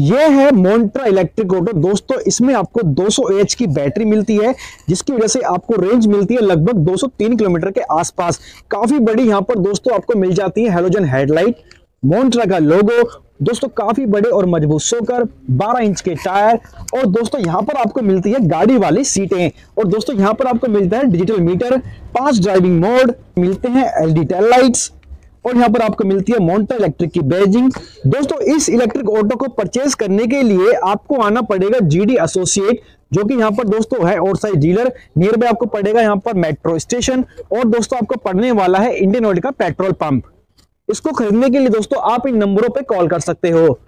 ये है मोन्ट्रा electric auto दोस्तों, इसमें आपको 200 एच की बैटरी मिलती है, जिसकी वजह से आपको रेंज मिलती है लगभग 203 किलोमीटर के आसपास। काफ़ी बड़ी यहाँ पर दोस्तों आपको मिल जाती है हेलोजन हेडलाइट मोन्ट्रा का लोगो दोस्तों, काफ़ी बड़े और मज़बूत सोकर 12 इंच के टायर, और दोस्तों, यहाँ पर आपको मिलती है गाड़ी वाली सीटें। और दोस्तों, यहाँ पर आपको मिलता है डिजिटल मीटर पाँच ड्राइविंग मोड मिलते हैं एलडी टेल लाइट्स और यहाँ पर आपको मिलती है मोन्टा इलेक्ट्रिक की बेजिंग दोस्तों, इस इलेक्ट्रिक ऑटो को परचेज करने के लिए आपको आना पड़ेगा जीडी एसोसिएट जो कि यहाँ पर दोस्तों है और साइड डीलर नियर बाय आपको पड़ेगा यहाँ पर मेट्रो स्टेशन और दोस्तों आपको पड़ने वाला है इंडियन ऑयल का पेट्रोल पंप इसको खरीदने के लिए दोस्तों आप इन नंबरों पर कॉल कर सकते हो।